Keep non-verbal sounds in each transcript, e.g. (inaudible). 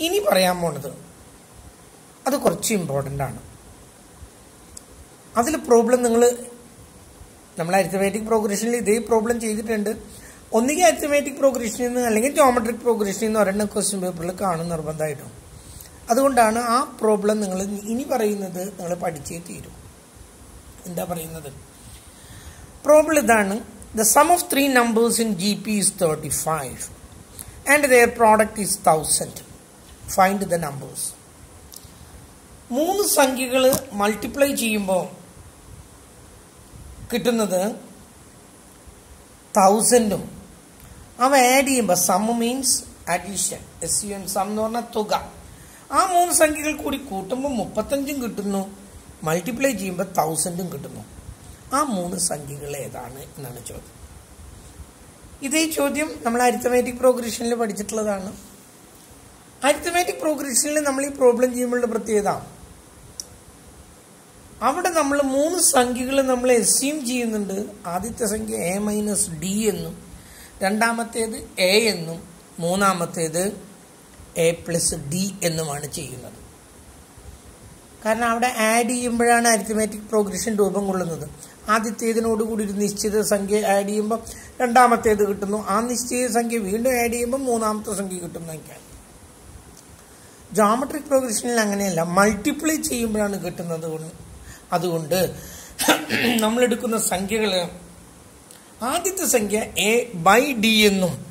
ഇനി പറയാൻ പോണത് അത് കുറച്ച് ഇമ്പോർട്ടന്റ് ആണ്. അതിൽ പ്രോബ്ലം നിങ്ങൾ നമ്മൾ അരിത്തമാറ്റിക് പ്രോഗ്രഷനിൽ ഇതേ പ്രോബ്ലം ചെയ്തിട്ടുണ്ട്. ഒന്നുകിൽ അരിത്തമാറ്റിക് പ്രോഗ്രഷനിൽ നിന്ന് അല്ലെങ്കിൽ ജോമെട്രിക് പ്രോഗ്രഷനിൽ നിന്ന് ഒരെണ്ണം ക്വസ്റ്റ്യൻ പേപ്പറിൽ കാണും നിർബന്ധമായിട്ടും. അതുകൊണ്ടാണ് ആ പ്രോബ്ലം നിങ്ങൾ ഇനി പറയുന്നത് നിങ്ങൾ പഠിച്ചേ തീരും. എന്താ പറയുന്നത്? പ്രോബ്ലം ഇതാണ്. The sum of three numbers in G P is thirty five and their product is thousand find the numbers മൂന്ന് സംഖ്യകൾ മൾട്ടിപ്ലൈ ചെയ്യുമ്പോൾ കിട്ടുന്നത് തൗസൻഡും അവ ആഡ് ചെയ്യുമ്പോൾ sum means addition S U N sum എന്ന് പറഞ്ഞാൽ തുക. ആ മൂന്ന് സംഖ്യകൾ കൂടി കൂട്ടുമ്പോൾ മുപ്പത്തഞ്ചും കിട്ടുന്നു. മൾട്ടിപ്ലൈ ചെയ്യുമ്പോൾ തൗസൻഡും കിട്ടുന്നു. ആ മൂന്ന് സംഖ്യകൾ ഏതാണ് എന്നാണ് ചോദ്യം. ഇതേ ചോദ്യം നമ്മൾ അരിത്തമാറ്റിക് പ്രോഗ്രഷനിൽ പഠിച്ചിട്ടുള്ളതാണ്. അരിത്തമാറ്റിക് പ്രോഗ്രഷനിൽ നമ്മൾ ഈ പ്രോബ്ലം ചെയ്യുമ്പോഴുള്ള പ്രത്യേകത അവിടെ നമ്മൾ മൂന്ന് സംഖ്യകൾ നമ്മൾ എസ്യൂം ചെയ്യുന്നുണ്ട്. ആദ്യത്തെ സംഖ്യ എ മൈനസ് ഡി എന്നും രണ്ടാമത്തേത് എ എന്നും മൂന്നാമത്തേത് എ പ്ലസ് ഡി എന്നുമാണ് ചെയ്യുന്നത്. കാരണം അവിടെ ആഡ് ചെയ്യുമ്പോഴാണ് അരിത്തമാറ്റിക് പ്രോഗ്രഷൻ രൂപം കൊള്ളുന്നത്. ആദ്യത്തേതിനോടുകൂടി ഒരു നിശ്ചിത സംഖ്യ ആഡ് ചെയ്യുമ്പോൾ രണ്ടാമത്തേത് കിട്ടുന്നു. ആ നിശ്ചിത സംഖ്യ വീണ്ടും ആഡ് ചെയ്യുമ്പോൾ മൂന്നാമത്തെ സംഖ്യ കിട്ടുന്നതൊക്കെയാണ്. ജോമെട്രിക് പ്രോഗ്രഷനിൽ അങ്ങനെയല്ല മൾട്ടിപ്ലൈ ചെയ്യുമ്പോഴാണ് കിട്ടുന്നത് കൊണ്ട്. അതുകൊണ്ട് നമ്മളെടുക്കുന്ന സംഖ്യകൾ ആദ്യത്തെ സംഖ്യ എ ബൈ ഡി എന്നും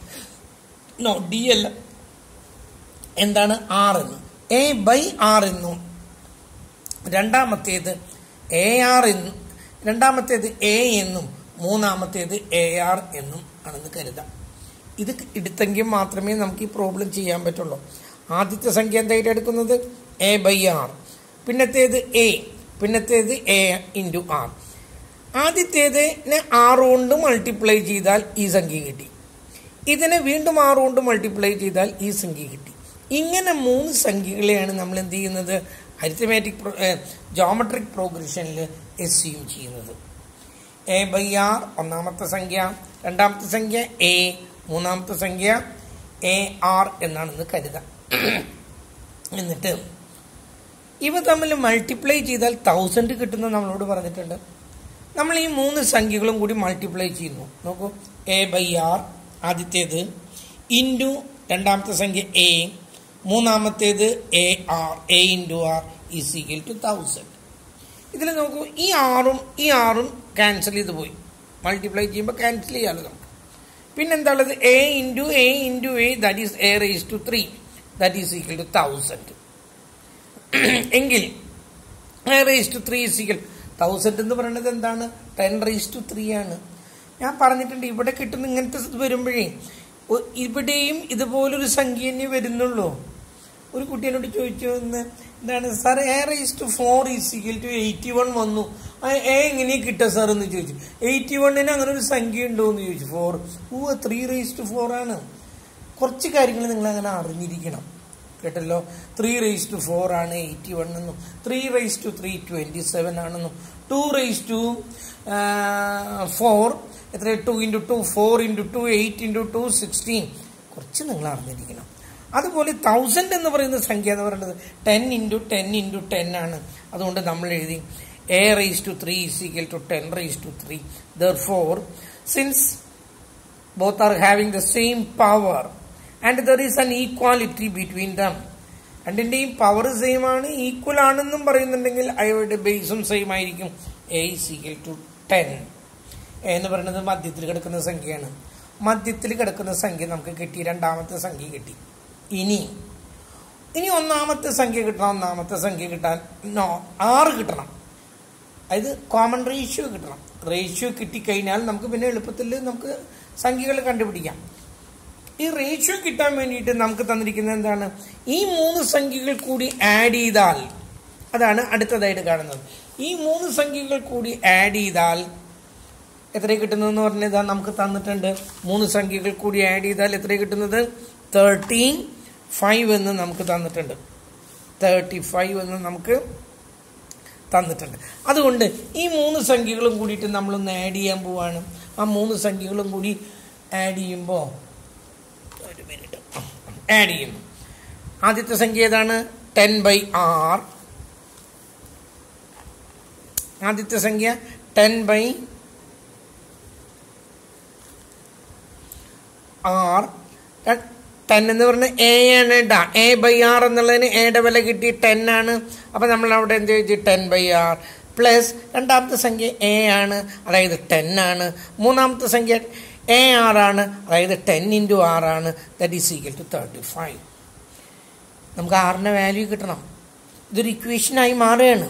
നോ ഡി അല്ല. എന്താണ്? ആർ എന്നും. എ ബൈ ആർ എന്നും. രണ്ടാമത്തേത് എ ആർ എന്നും. രണ്ടാമത്തേത് എ എന്നും. മൂന്നാമത്തേത് എ ആർ എന്നും ആണെന്ന് കരുതാം. ഇത് എടുത്തെങ്കിൽ മാത്രമേ നമുക്ക് ഈ പ്രോബ്ലം ചെയ്യാൻ പറ്റുള്ളൂ. ആദ്യത്തെ സംഖ്യ എന്തായിട്ട് എടുക്കുന്നത്? എ ബൈ ആർ പിന്നത്തേത് എ പിന്നത്തേത് എ ഇന്റു ആർ ആദ്യത്തേതിനെ ആറ് കൊണ്ട് മൾട്ടിപ്ലൈ ചെയ്താൽ ഈ സംഖ്യ കിട്ടി. ഇതിനെ വീണ്ടും ആറ് കൊണ്ട് മൾട്ടിപ്ലൈ ചെയ്താൽ ഈ സംഖ്യ കിട്ടി. ഇങ്ങനെ മൂന്ന് സംഖ്യകളെയാണ് നമ്മൾ എന്ത് ചെയ്യുന്നത്? അരിത്തമാറ്റിക് ജോമെട്രിക് പ്രോഗ്രഷനിൽ യു. ചെയ്യുന്നത്. എ ബൈ ആർ ഒന്നാമത്തെ സംഖ്യ. രണ്ടാമത്തെ സംഖ്യ എ മൂന്നാമത്തെ സംഖ്യ എ ആർ എന്നാണെന്ന് കരുതാം. (clears throat) എന്നിട്ട് ഇവ തമ്മിൽ മൾട്ടിപ്ലൈ ചെയ്താൽ തൗസൻഡ് കിട്ടുന്ന നമ്മളോട് പറഞ്ഞിട്ടുണ്ട്. നമ്മൾ ഈ മൂന്ന് സംഖ്യകളും കൂടി മൾട്ടിപ്ലൈ ചെയ്യുന്നു. നോക്കൂ. എ ബൈ ആർ ആദ്യത്തേത് ഇന്റു രണ്ടാമത്തെ സംഖ്യ എ മൂന്നാമത്തേത് a r a into r is equal to thousand ഇതിൽ നോക്കൂ ഈ ആറും ഈ ആറും ക്യാൻസൽ ചെയ്ത് പോയി. മൾട്ടിപ്ലൈ ചെയ്യുമ്പോൾ ക്യാൻസൽ ചെയ്യാമല്ലോ നമുക്ക്. പിന്നെന്താണുള്ളത് a into a into a that is a raise to three that is equal to thousand എങ്കിൽ raise to three is equal thousand എന്ന് പറയുന്നത് എന്താണ്? ടെൻ റേസ് ടു ത്രീ ആണ്. ഞാൻ പറഞ്ഞിട്ടുണ്ട് ഇവിടെ കിട്ടുന്ന ഇങ്ങനത്തെ ഇത് വരുമ്പോഴേ ഇവിടെയും ഇതുപോലൊരു സംഖ്യ തന്നെ വരുന്നുള്ളൂ. ഒരു കുട്ടി എന്നോട് ചോദിച്ചു എന്ന് എന്താണ്? Sir a raise to four is equal to eighty one വന്നു. എ എങ്ങനെയാണ് കിട്ടുക സാർ എന്ന് ചോദിച്ചു. എയ്റ്റി വണ്ണിന് അങ്ങനെ ഒരു സംഖ്യ ഉണ്ടോ? എന്ന് ചോദിച്ചു. Four oh three raise to four ആണ്. കുറച്ച് കാര്യങ്ങൾ നിങ്ങൾ അങ്ങനെ അറിഞ്ഞിരിക്കണം. കേട്ടല്ലോ? ത്രീ റേസ് ടു ഫോർ ആണ് എയ്റ്റി വൺ എന്നും three raise to three twenty seven ആണെന്നും ടു റേസ് ടു ഫോർ എത്ര? Two into two four into two eight into two sixteen കുറച്ച് നിങ്ങൾ അറിഞ്ഞിരിക്കണം. അതുപോലെ തൗസൻഡ് എന്ന് പറയുന്ന സംഖ്യ എന്ന് പറയുന്നത് ten into ten into ten ആണ്. അതുകൊണ്ട് നമ്മൾ എഴുതി a raise to three is equal to ten raise to three therefore since both are having the same power and there is an equality between them. രണ്ടിന്റെയും power same ആണ് equal ആണെന്നും പറയുന്നുണ്ടെങ്കിൽ അവയുടെ ബേസും സെയിം ആയിരിക്കും. എ ഈക്വൽ ടു ടെൻ എന്ന് പറയുന്നത് മധ്യത്തിൽ കിടക്കുന്ന സംഖ്യയാണ്. മധ്യത്തിൽ കിടക്കുന്ന സംഖ്യ നമുക്ക് കിട്ടി രണ്ടാമത്തെ സംഖ്യ കിട്ടി. ഇനി ഇനി ഒന്നാമത്തെ സംഖ്യ കിട്ടണം. ഒന്നാമത്തെ സംഖ്യ കിട്ടാൻ നോ ആറ് കിട്ടണം. അതായത് കോമൺ റേഷ്യോ കിട്ടണം. റേഷ്യോ കിട്ടിക്കഴിഞ്ഞാൽ നമുക്ക് പിന്നെ എളുപ്പത്തിൽ നമുക്ക് സംഖ്യകൾ കണ്ടുപിടിക്കാം. ഈ റേഷ്യോ കിട്ടാൻ വേണ്ടിയിട്ട് നമുക്ക് തന്നിരിക്കുന്നത് എന്താണ്? ഈ മൂന്ന് സംഖ്യകൾ കൂടി ആഡ് ചെയ്താൽ അതാണ് അടുത്തതായിട്ട് കാണുന്നത്. ഈ മൂന്ന് സംഖ്യകൾ കൂടി ആഡ് ചെയ്താൽ എത്ര കിട്ടുന്നു എന്ന് പറഞ്ഞാൽ നമുക്ക് തന്നിട്ടുണ്ട്. മൂന്ന് സംഖ്യകൾ കൂടി ആഡ് ചെയ്താൽ എത്ര കിട്ടുന്നത്? തേർട്ടീൻ ഫൈവ് എന്ന് നമുക്ക് തന്നിട്ടുണ്ട്. തേർട്ടി ഫൈവ് എന്ന് നമുക്ക് തന്നിട്ടുണ്ട്. അതുകൊണ്ട് ഈ മൂന്ന് സംഖ്യകളും കൂടിയിട്ട് നമ്മളൊന്ന് ആഡ് ചെയ്യാൻ പോവാണ്. ആ മൂന്ന് സംഖ്യകളും കൂടി ആഡ് ചെയ്യുമ്പോൾ ഒരു മിനിറ്റ് ആഡ് ചെയ്യുന്നു ആദ്യത്തെ സംഖ്യ ഏതാണ്? Ten by r. ആദ്യത്തെ സംഖ്യ ടെൻ ബൈ ആർ. ടെൻ എന്ന് പറഞ്ഞ എ ആണ് ഡ. എ ബൈ ആർ എന്നുള്ളതിന് എയുടെ വില കിട്ടി ടെൻ ആണ്. അപ്പം നമ്മൾ അവിടെ എന്ത് ചോദിച്ചു? Ten by R. പ്ലസ് രണ്ടാമത്തെ സംഖ്യ എ ആണ്. അതായത് ടെൻ ആണ്. മൂന്നാമത്തെ സംഖ്യ എ ആർ ആണ് അതായത് ടെൻ ഇന്റു ആർ ആണ്. That is equal to thirty five നമുക്ക് ആറിന്റെ വാല്യൂ കിട്ടണം. ഇതൊരു ഇക്വേഷനായി മാറുകയാണ്.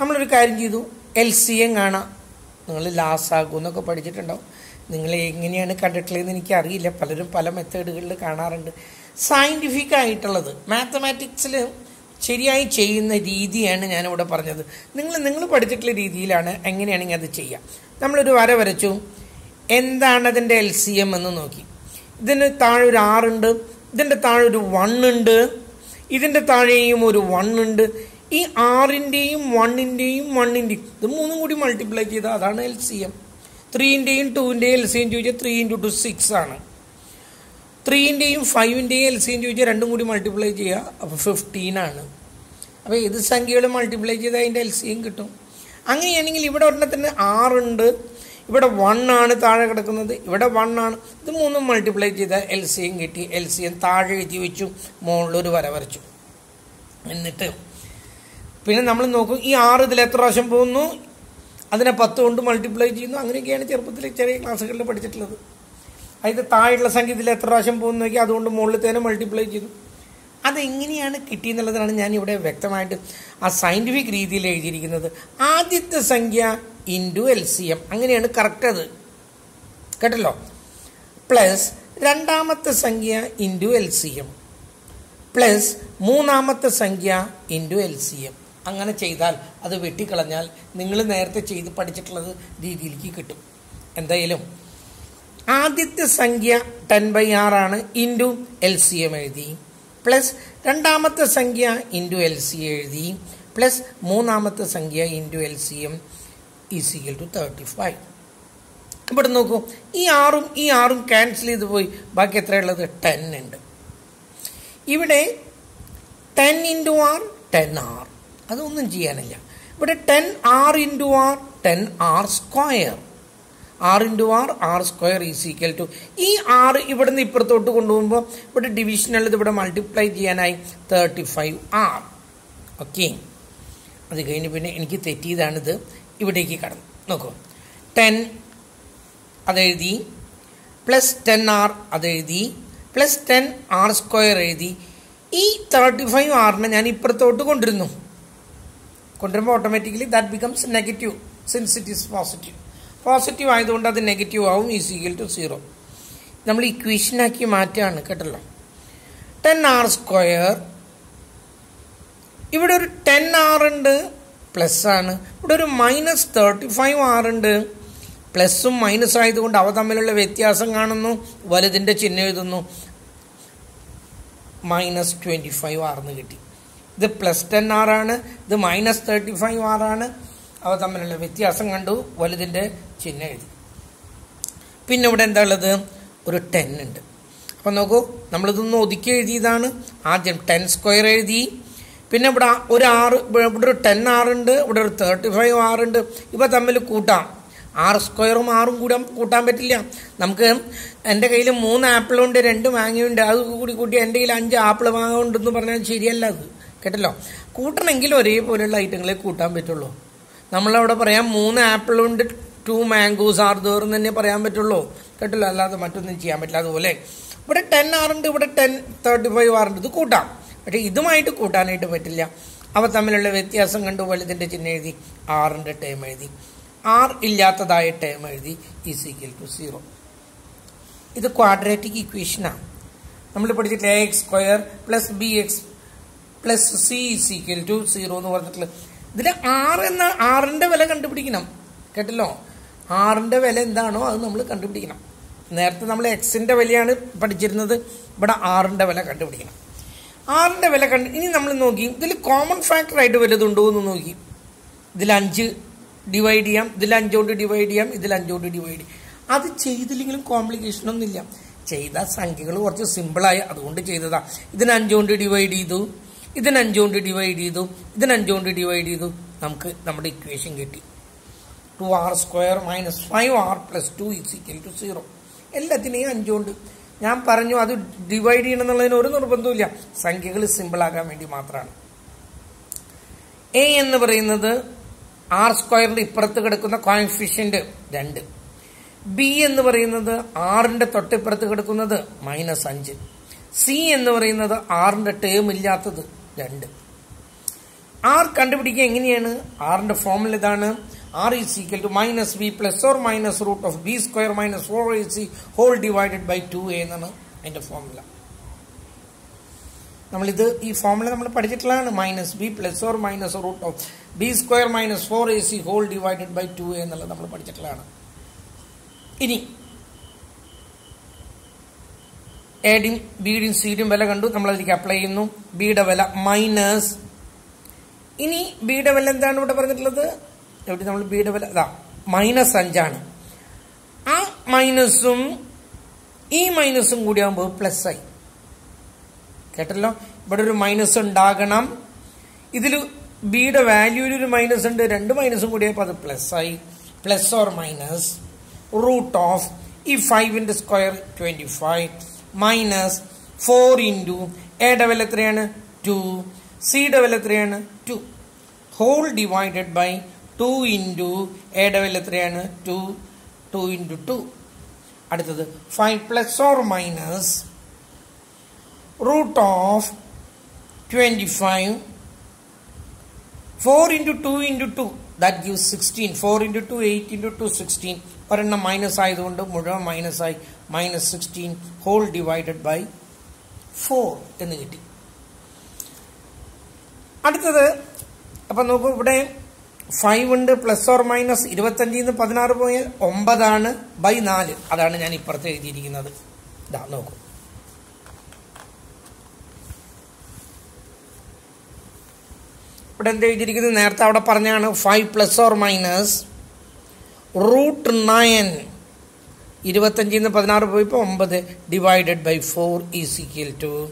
നമ്മളൊരു കാര്യം ചെയ്തു. എൽ സി എം കാണാം. നിങ്ങൾ ലാസ് ആകും എന്നൊക്കെ പഠിച്ചിട്ടുണ്ടാവും. നിങ്ങൾ എങ്ങനെയാണ് കണ്ടിട്ടുള്ളതെന്ന് എനിക്കറിയില്ല. പലരും പല മെത്തേഡുകളിൽ കാണാറുണ്ട്. സയന്റിഫിക് ആയിട്ടുള്ളത്. മാത്തമാറ്റിക്സിൽ ശരിയായി ചെയ്യുന്ന രീതിയാണ് ഞാനിവിടെ പറഞ്ഞത്. നിങ്ങൾ നിങ്ങൾ പഠിച്ചിട്ടുള്ള രീതിയിലാണ് എങ്ങനെയാണെങ്കിൽ അത് ചെയ്യുക നമ്മളൊരു വര വരച്ചു. എന്താണ് അതിന്റെ എൽ സി എം എന്ന് നോക്കി. ഇതിന് താഴെ ഒരു ആറുണ്ട് ഇതിന്റെ താഴെ ഒരു വൺ ഉണ്ട് ഇതിന്റെ താഴെയും ഒരു വൺ ഉണ്ട് ഈ ആറിന്റെയും വണ്ണിന്റെയും വണ്ണിന്റെയും ഇത് മൂന്നും കൂടി മൾട്ടിപ്ലൈ ചെയ്താൽ അതാണ് എൽ സി എം ത്രീന്റെയും ടൂവിന്റെയും എൽ സി എം ചോദിച്ചാൽ ത്രീ ഇന്റു ടു സിക്സ് ആണ്. ത്രീന്റെയും ഫൈവിന്റെയും എൽ സി എം ചോദിച്ചാൽ രണ്ടും കൂടി മൾട്ടിപ്ലൈ ചെയ്യുക അപ്പോൾ ഫിഫ്റ്റീൻ ആണ്. അപ്പോൾ ഏത് സംഖ്യകൾ മൾട്ടിപ്ലൈ ചെയ്താൽ അതിന്റെ എൽ സി എം കിട്ടും? അങ്ങനെയാണെങ്കിൽ ഇവിടെ ഒരെണ്ണത്തിന് ആറുണ്ട് ഇവിടെ വൺ ആണ് താഴെ കിടക്കുന്നത്. ഇവിടെ വൺ ആണ്. ഇത് മൂന്നും മൾട്ടിപ്ലൈ ചെയ്താൽ എൽ സി എം കിട്ടി. എൽ സി എം താഴെ എഴുതി വെച്ചു. മുകളിലൊരു വര വരച്ചു. എന്നിട്ട് പിന്നെ നമ്മൾ നോക്കും ഈ ആറ് ഇതിൽ എത്ര പ്രാവശ്യം പോകുന്നു? അതിനെ പത്ത് കൊണ്ട് മൾട്ടിപ്ലൈ ചെയ്യുന്നു. അങ്ങനെയൊക്കെയാണ് ചെറുപ്പത്തിൽ ചെറിയ ക്ലാസ്സുകളിൽ പഠിച്ചിട്ടുള്ളത്. അതിന്റെ താഴെയുള്ള സംഖ്യ ഇതിൽ എത്ര പ്രാവശ്യം പോകുന്നു നോക്കി അതുകൊണ്ട് മുകളിൽ തന്നെ മൾട്ടിപ്ലൈ ചെയ്തു. അതെങ്ങനെയാണ് കിട്ടിയെന്നുള്ളതാണ് ഞാൻ ഇവിടെ വ്യക്തമായിട്ട് ആ സയന്റിഫിക് രീതിയിൽ എഴുതിയിരിക്കുന്നത്. ആദ്യത്തെ സംഖ്യ ഇന്റു എൽ സി എം അങ്ങനെയാണ് കറക്റ്റ് അത്. കേട്ടല്ലോ? പ്ലസ് രണ്ടാമത്തെ സംഖ്യ into L C M plus മൂന്നാമത്തെ സംഖ്യ ഇന്റു എൽ സി എം അങ്ങനെ ചെയ്താൽ അത് വെട്ടിക്കളഞ്ഞാൽ നിങ്ങൾ നേരത്തെ ചെയ്ത് പഠിച്ചിട്ടുള്ളത് രീതിയിലേക്ക് കിട്ടും. എന്തായാലും ആദ്യത്തെ സംഖ്യ ടെൻ ബൈ ആറാണ് ഇന്റു എൽ സി എം എഴുതി. പ്ലസ് രണ്ടാമത്തെ സംഖ്യ ഇന്റു എൽ സി എഴുതി. പ്ലസ് മൂന്നാമത്തെ സംഖ്യ into L C M is equal to thirty five ഇവിടെ നോക്കൂ ഈ ആറും ഈ ആറും ക്യാൻസൽ ചെയ്ത് പോയി. ബാക്കി എത്രയുള്ളത്? ടെൻ ഉണ്ട്. ഇവിടെ ten into r ten r അതൊന്നും ചെയ്യാനില്ല. ഇവിടെ ten r into r ten r square r into r r square is equal to ഈ ആറ് ഇവിടെ നിന്ന് ഇപ്പുറത്തോട്ട് കൊണ്ടുപോകുമ്പോൾ ഇവിടെ ഡിവിഷനുള്ളത് ഇവിടെ മൾട്ടിപ്ലൈ ചെയ്യാനായി തേർട്ടി ഫൈവ് ആർ ഓക്കെ അത് കഴിഞ്ഞ് പിന്നെ എനിക്ക് തെറ്റിയതാണിത്. ഇവിടേക്ക് കടന്നു. നോക്കൂ. ടെൻ അതെഴുതി പ്ലസ് ടെൻ ആർ അതെഴുതി പ്ലസ് ടെൻ ആർ സ്ക്വയർ എഴുതി. ഈ തേർട്ടി ഫൈവ് ആറിനെ ഞാൻ ഇപ്പുറത്തോട്ട് കൊണ്ടിരുന്നു കൊണ്ടുവരുമ്പോൾ automatically that becomes negative since it is positive positive ആയതുകൊണ്ട് അത് നെഗറ്റീവ് ആവും ഈസ് ഈക്വൽ ടു സീറോ നമ്മൾ ഇക്വേഷനാക്കി മാറ്റുകയാണ് കേട്ടല്ലോ. Ten r square. ഇവിടെ ഒരു ടെൻ ആർ ഉണ്ട്. പ്ലസ് ആണ്. ഇവിടെ ഒരു മൈനസ് തേർട്ടി ഫൈവ് ആറുണ്ട് ഉണ്ട് പ്ലസും മൈനസ് ആയതുകൊണ്ട് അവ തമ്മിലുള്ള വ്യത്യാസം കാണുന്നു. വലുതിന്റെ ചിഹ്നം എഴുതുന്നു. മൈനസ് ട്വന്റി ഫൈവ് ആർന്ന് കിട്ടി. ഇത് പ്ലസ് ടെൻ ആറാണ് ഇത് മൈനസ് തേർട്ടി ഫൈവ് ആറാണ് അവ തമ്മിലുള്ള വ്യത്യാസം കണ്ടു. വലുതിന്റെ ചിഹ്നം എഴുതി. പിന്നെ ഇവിടെ എന്താ ഉള്ളത്? ഒരു ടെൻ ഉണ്ട്. അപ്പം നോക്കൂ നമ്മളിതൊന്ന് ഒതുക്കി എഴുതിയതാണ്. ആദ്യം ടെൻ സ്ക്വയർ എഴുതി. പിന്നെ ഇവിടെ ഒരു ആറ് ഇവിടെ ഒരു ടെൻ ആറുണ്ട് ഇവിടെ ഒരു തേർട്ടി ഫൈവ് ആറുണ്ട് ഇവ തമ്മിൽ കൂട്ടാം. ആറ് സ്ക്വയറും ആറും കൂടാൻ കൂട്ടാൻ പറ്റില്ല. നമുക്ക് എന്റെ കയ്യിൽ മൂന്ന് ആപ്പിളുണ്ട് രണ്ട് മാങ്ങയുണ്ട് അത് കൂടി കൂട്ടി എന്റെ കയ്യിൽ അഞ്ച് ആപ്പിൾ മാങ്ങ ഉണ്ടെന്ന് പറഞ്ഞാൽ ശരിയല്ല അത്. കേട്ടല്ലോ? കൂട്ടണമെങ്കിൽ ഒരേപോലെയുള്ള ഐറ്റങ്ങളെ കൂട്ടാൻ പറ്റുള്ളൂ. നമ്മളവിടെ പറയാം മൂന്ന് ആപ്പിളുണ്ട് ടു മാംഗോസ് ആർ ദോറെന്ന് തന്നെ പറയാൻ പറ്റുള്ളൂ. കേട്ടല്ലോ? അല്ലാതെ മറ്റൊന്നും ചെയ്യാൻ പറ്റില്ല അതുപോലെ. ഇവിടെ ടെൻ ആറുണ്ട് ഇവിടെ ടെൻ തേർട്ടി ഫൈവ് ആറുണ്ട് ഇത് കൂട്ടാം. പക്ഷേ ഇതുമായിട്ട് കൂട്ടാനായിട്ട് പറ്റില്ല. അവ തമ്മിലുള്ള വ്യത്യാസം കണ്ടു വലുതിന്റെ ചിഹ്നം എഴുതി. ആറിന്റെ ടേം എഴുതി. ആർ ഇല്ലാത്തതായ ടേം എഴുതി. ഈസ് ഈക്വൽ ടു സീറോ ഇത് ക്വാഡ്രാറ്റിക് ഇക്വേഷനാണ് നമ്മൾ പഠിച്ചിട്ട് a x square plus b x plus c equal to zero എന്ന് പറഞ്ഞിട്ടുള്ള ഇതിൽ ആർ എന്ന ആറിന്റെ വില കണ്ടുപിടിക്കണം. കേട്ടല്ലോ? ആറിന്റെ വില എന്താണോ അത് നമ്മൾ കണ്ടുപിടിക്കണം. നേരത്തെ നമ്മൾ എക്സിന്റെ വിലയാണ് പഠിച്ചിരുന്നത്. ഇവിടെ ആറിന്റെ വില കണ്ടുപിടിക്കണം. ആറിന്റെ വില കണ്ട് ഇനി നമ്മൾ നോക്കി ഇതിൽ കോമൺ ഫാക്ടർ ആയിട്ട് വല്ലതുണ്ടോ എന്ന് നോക്കി. ഇതിൽ അഞ്ച് ഡിവൈഡ് ചെയ്യാം ഇതിൽ അഞ്ചോട്ട് ഡിവൈഡ് ചെയ്യാം ഇതിൽ അഞ്ചോട്ട് ഡിവൈഡ് ചെയ്യാം. അത് ചെയ്തില്ലെങ്കിലും കോംപ്ലിക്കേഷൻ ഒന്നുമില്ല. ചെയ്ത സംഖ്യകൾ കുറച്ച് സിമ്പിളായി അതുകൊണ്ട് ചെയ്തതാ. ഇതിന് അഞ്ചുകൊണ്ട് ഡിവൈഡ് ചെയ്തു ഇതിന് അഞ്ചുകൊണ്ട് ഡിവൈഡ് ചെയ്തു ഇതിന് അഞ്ചുകൊണ്ട് ഡിവൈഡ് ചെയ്തു. നമുക്ക് നമ്മുടെ ഇക്വേഷൻ കിട്ടി. Two r square minus five r plus two is equal to zero എല്ലാത്തിനെയും അഞ്ചുകൊണ്ട് ഞാൻ പറഞ്ഞു അത് ഡിവൈഡ് ചെയ്യണം എന്നുള്ളതിന് ഒരു നിർബന്ധമില്ല സംഖ്യകൾ സിമ്പിൾ ആകാൻ വേണ്ടി മാത്രമാണ്. എ എന്ന് പറയുന്നത് ആർ സ്ക്വയറിന്റെ ഇപ്പുറത്ത് കിടക്കുന്ന കോയിഫിഷ്യന്റ് രണ്ട്. ബി എന്ന് പറയുന്നത് ആറിന്റെ തൊട്ടിപ്പുറത്ത് കിടക്കുന്നത് മൈനസ് അഞ്ച്. സി എന്ന് പറയുന്നത് ആറിന്റെ ടേം ഇല്ലാത്തത് രണ്ട്. ആർ കണ്ടുപിടിക്കുക എങ്ങനെയാണ്? ആറിന്റെ ഫോമിൽ ഇതാണ്. R is b plus or minus root of b square minus four a c whole divided by two a എന്നാണ് അതിന്റെ ഫോമുല നമ്മളിത് ഈ ഫോമുല നമ്മൾ പഠിച്ചിട്ടുള്ളതാണ്. Minus b plus or minus root of b square minus four a c whole divided by two a എന്നുള്ളത് നമ്മൾ പഠിച്ചിട്ടുള്ളതാണ്. ഇനി എയുടെയും ബിയുടെയും സിയുടെയും വില കണ്ടു. നമ്മൾ അതിലേക്ക് അപ്ലൈ ചെയ്യുന്നു. ബിയുടെ വില മൈനസ് ഇനി ബിയുടെ വില എന്താണ് ഇവിടെ പറഞ്ഞിട്ടുള്ളത്? എവിടെ നമ്മൾ ബിയുടെ വില അതാ മൈനസ് അഞ്ചാണ്. ആ മൈനസും ഈ മൈനസും കൂടി ആകുമ്പോൾ പ്ലസ് ആയി. കേട്ടല്ലോ? ഇവിടെ ഒരു മൈനസ് ഉണ്ടാകണം. ഇതിൽ ബിയുടെ വാല്യൂവിൽ ഒരു മൈനസ് ഉണ്ട്. രണ്ട് മൈനസും കൂടി ആയപ്പോൾ അത് പ്ലസ് ആയി. Plus or minus root of ഈ ഫൈവിന്റെ square twenty five minus four into എയുടെ വില എത്രയാണ്? ടു സിയുടെ വില എത്രയാണ്? Two whole divided by two into എയുടെ വില എത്രയാണ്? Two two into two. അടുത്തത് five plus or minus root of twenty five. Four into two into two that give sixteen four into two eight into two sixteen ഒരെണ്ണം minus ആയതുകൊണ്ട് മുഴുവൻ minus ആയി minus sixteen whole divided by four എന്ന് കിട്ടി. അടുത്തത് അപ്പം നോക്കൂ ഇവിടെ ഫൈവ് ഉണ്ട് പ്ലസ് ഓർ മൈനസ് ഇരുപത്തഞ്ചിൽ നിന്ന് പതിനാറ് പോയി ഒമ്പതാണ് ബൈ നാല്. അതാണ് ഞാൻ ഇപ്പുറത്ത് എഴുതിയിരിക്കുന്നത്. ഇതാ നോക്കൂ. ഇവിടെ എന്ത് എഴുതിയിരിക്കുന്നത്? നേരത്തെ അവിടെ പറഞ്ഞാണ് five plus or minus root nine ഇരുപത്തഞ്ചിൽ നിന്ന് പതിനാറ് പോയപ്പോൾ ഒമ്പത് divided by four is equal to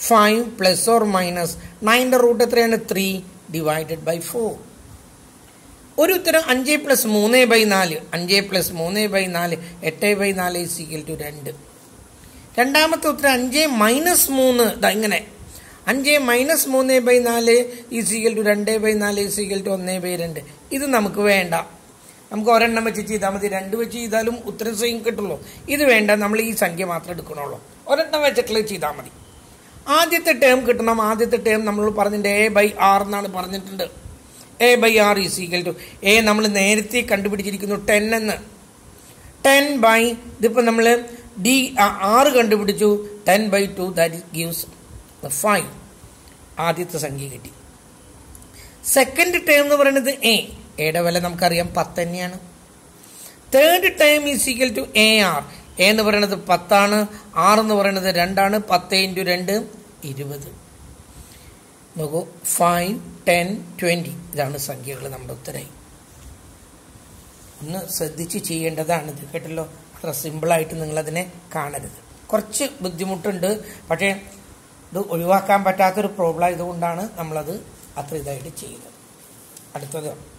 five plus or minus നയന്റെ root എത്രയാണ്? Three divided by four. ഒരു ഉത്തരം അഞ്ച് പ്ലസ് മൂന്ന് ബൈ നാല്. അഞ്ച് പ്ലസ് മൂന്ന് ബൈ നാല്. എട്ട് ബൈ നാല് ഈസ് ഈക്വൽ ടു രണ്ട്. രണ്ടാമത്തെ ഉത്തരം അഞ്ച് മൈനസ് മൂന്ന്. ഇതാ ഇങ്ങനെ. അഞ്ച് മൈനസ് മൂന്ന് ബൈ നാല് ഈസിക്കൽ ടു രണ്ട് ബൈ നാല് ഈസിക്കൽ ടു ഒന്ന് ബൈ രണ്ട്. ഇത് നമുക്ക് വേണ്ട. നമുക്ക് ഒരെണ്ണം വെച്ച് ചെയ്താൽ മതി. രണ്ട് വെച്ച് ചെയ്താലും ഉത്തരം സ്വയം കിട്ടുള്ളൂ. ഇത് വേണ്ട. നമ്മൾ ഈ സംഖ്യ മാത്രം എടുക്കണുള്ളൂ. ഒരെണ്ണം വെച്ചിട്ടുള്ള ചെയ്താൽ മതി. ആദ്യത്തെ ടേം കിട്ടണം. ആദ്യത്തെ ടേം നമ്മൾ പറഞ്ഞിട്ടുണ്ട്. എ ബൈ ആർ എന്നാണ് പറഞ്ഞിട്ടുണ്ട്. A by r is equal to a നമ്മൾ നേരത്തെ കണ്ടുപിടിച്ചിരിക്കുന്നു ടെൻ എന്ന്. ടെൻ ബൈ ഇതിപ്പോൾ നമ്മൾ ഡി ആറ് കണ്ടുപിടിച്ചു. Ten by two that gives five ആദ്യത്തെ സംഖ്യ കിട്ടി. സെക്കൻഡ് ടേം എന്ന് പറയുന്നത് എ എയുടെ വില നമുക്കറിയാം പത്ത് തന്നെയാണ്. Third term is equal to a r a എന്ന് പറയുന്നത് പത്താണ്. ആർ എന്ന് പറയുന്നത് രണ്ടാണ്. പത്ത് ഇന്റു രണ്ട് ഇരുപത്. നോക്കൂ ഫൈവ് ടെൻ ട്വന്റി ഇതാണ് സംഖ്യകൾ നമ്മുടെ ഉത്തരമായി ഒന്ന് ശ്രദ്ധിച്ച് ചെയ്യേണ്ടതാണ് ഇത് കേട്ടല്ലോ? അത്ര സിമ്പിളായിട്ട് നിങ്ങളതിനെ കാണരുത്. കുറച്ച് ബുദ്ധിമുട്ടുണ്ട്. പക്ഷേ ഇത് ഒഴിവാക്കാൻ പറ്റാത്തൊരു പ്രോബ്ലം ആയതുകൊണ്ടാണ് നമ്മളത് അത്ര ഇതായിട്ട് ചെയ്യുന്നത്. അടുത്തത്